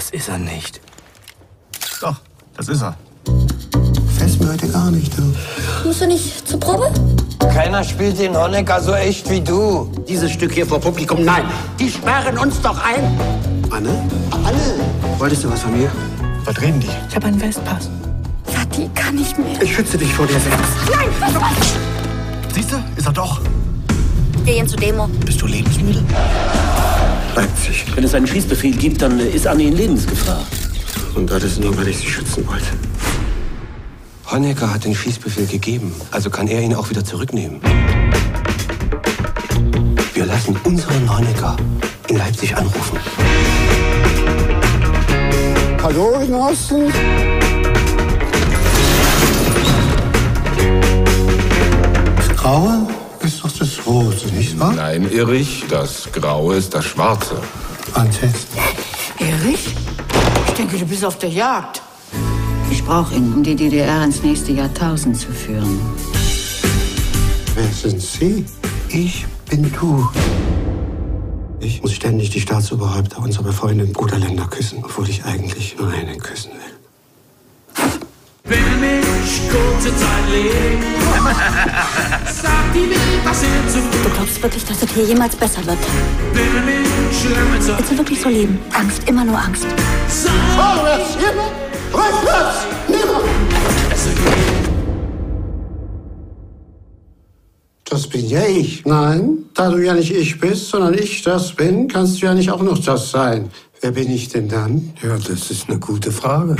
Das ist er nicht. Doch, das ist er. Fällt mir heute gar nicht, du. Musst du nicht zur Probe? Keiner spielt den Honecker so echt wie du. Dieses Stück hier vor Publikum, nein. Die sperren uns doch ein. Anne? Anne! Wolltest du was von mir? Was reden die? Ich habe einen Westpass. Vati kann nicht mehr. Ich schütze dich vor dir selbst. Nein, was Siehst du? Ist er doch. Wir gehen zur Demo. Bist du lebensmüde? Leipzig. Wenn es einen Schießbefehl gibt, dann ist Anni in Lebensgefahr. Und alles nur, weil ich sie schützen wollte. Honecker hat den Schießbefehl gegeben, also kann er ihn auch wieder zurücknehmen. Wir lassen unseren Honecker in Leipzig anrufen. Hallo? Das Graue Nicht wahr? Nein, Irrich, das Graue ist das Schwarze. Antest. Erich? Ich denke, du bist auf der Jagd. Ich brauche ihn, um die DDR ins nächste Jahrtausend zu führen. Wer sind Sie? Ich bin du. Ich muss ständig die Staatsoberhäupter unserer befreundeten Bruderländer küssen, obwohl ich eigentlich nur einen küssen will. Will mich kurze Zeit leben. Sagt die Welt, was ihr zu Du glaubst wirklich, dass es hier jemals besser wird? Willst du wirklich so leben? Angst, immer nur Angst. Vorwärts, immer! Rückwärts, nimmer! Das bin ja ich. Nein, da du ja nicht ich bist, sondern ich das bin, kannst du ja nicht auch noch das sein. Wer bin ich denn dann? Ja, das ist eine gute Frage.